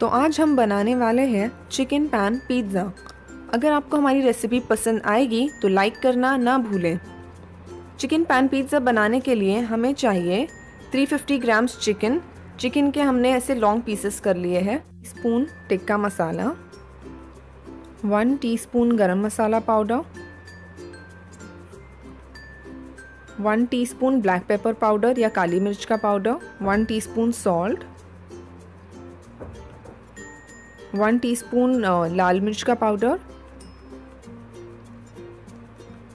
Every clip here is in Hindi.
तो आज हम बनाने वाले हैं चिकन पैन पिज़्ज़ा अगर आपको हमारी रेसिपी पसंद आएगी तो लाइक करना ना भूलें। चिकन पैन पिज़्ज़ा बनाने के लिए हमें चाहिए 350 ग्राम्स चिकन चिकन के हमने ऐसे लॉन्ग पीसेस कर लिए हैं। Spoon tikka masala one teaspoon garam masala powder one teaspoon black pepper powder या काली मिर्च का powder one teaspoon salt one teaspoon लाल मिर्च का powder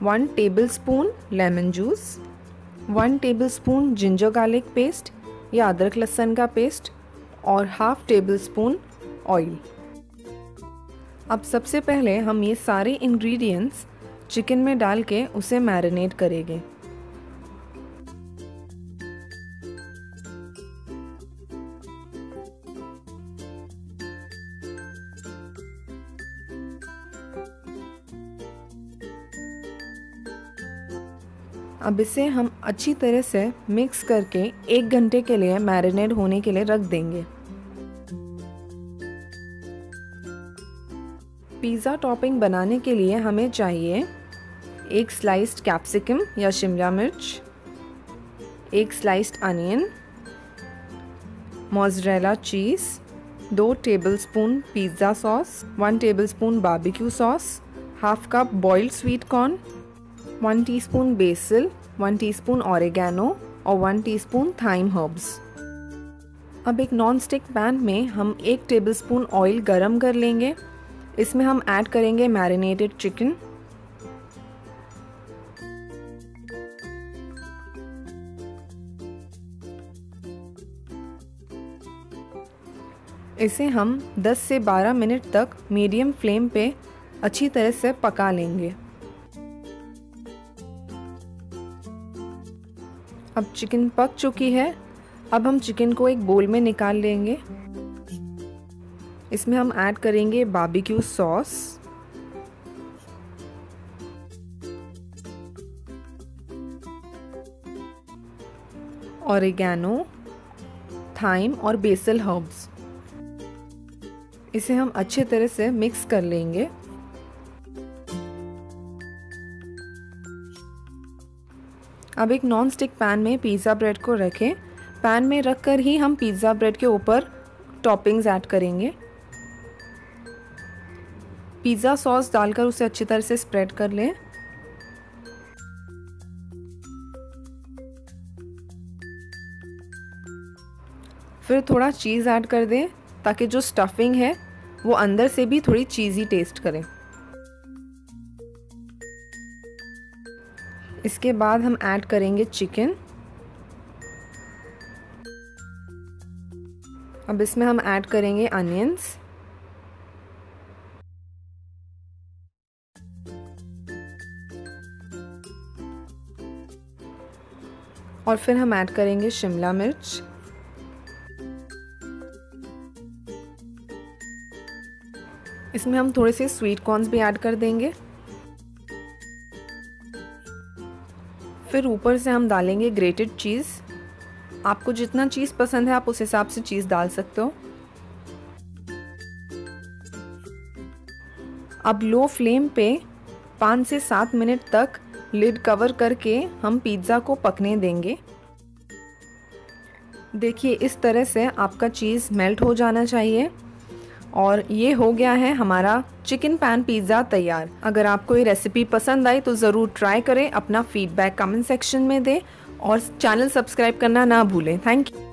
one tablespoon lemon juice one tablespoon ginger garlic paste या अदरक लहसन का पेस्ट और हाफ़ टेबल स्पून ऑयल अब सबसे पहले हम ये सारे इंग्रेडिएंट्स चिकन में डाल के उसे मैरिनेट करेंगे। अब इसे हम अच्छी तरह से मिक्स करके एक घंटे के लिए मैरिनेट होने के लिए रख देंगे। पिज़्ज़ा टॉपिंग बनाने के लिए हमें चाहिए एक स्लाइस्ड कैप्सिकम या शिमला मिर्च, एक स्लाइस्ड अनियन मोजरेला चीज़ दो tablespoon pizza sauce one tablespoon barbecue sauce half cup boiled sweet corn one teaspoon basil one teaspoon oregano और वन टीस्पून थाइम हर्ब्स अब एक नॉन स्टिक पैन में हम एक टेबलस्पून ऑयल गरम कर लेंगे। इसमें हम ऐड करेंगे मैरिनेटेड चिकन इसे हम 10 से 12 मिनट तक मीडियम फ्लेम पे अच्छी तरह से पका लेंगे। अब चिकन पक चुकी है। अब हम चिकन को एक बोल में निकाल लेंगे। इसमें हम ऐड करेंगे बाबिक्यू सॉस ऑरिगेनो थाइम और बेसल हर्ब्स इसे हम अच्छे तरह से मिक्स कर लेंगे। अब एक नॉन स्टिक पैन में पिज़्ज़ा ब्रेड को रखें। पैन में रख कर ही हम पिज़्ज़ा ब्रेड के ऊपर टॉपिंग्स ऐड करेंगे। पिज़्ज़ा सॉस डालकर उसे अच्छी तरह से स्प्रेड कर लें। फिर थोड़ा चीज़ ऐड कर दें ताकि जो स्टफिंग है, वो अंदर से भी थोड़ी चीज़ी टेस्ट करें। इसके बाद हम ऐड करेंगे चिकन। अब इसमें हम ऐड करेंगे अनियंस। और फिर हम ऐड करेंगे शिमला मिर्च। इसमें हम थोड़े से स्वीट कॉर्न्स भी ऐड कर देंगे। फिर ऊपर से हम डालेंगे ग्रेटेड चीज़ आपको जितना चीज़ पसंद है, आप उस हिसाब से चीज़ डाल सकते हो. अब लो फ्लेम पे पाँच से सात मिनट तक लिड कवर करके हम पिज़्ज़ा को पकने देंगे. देखिए, इस तरह से आपका चीज़ मेल्ट हो जाना चाहिए. और ये हो गया है हमारा चिकन पैन पिज़्ज़ा तैयार। अगर आपको ये रेसिपी पसंद आई तो ज़रूर ट्राई करें, अपना फीडबैक कमेंट सेक्शन में दें और चैनल सब्सक्राइब करना ना भूलें। Thank you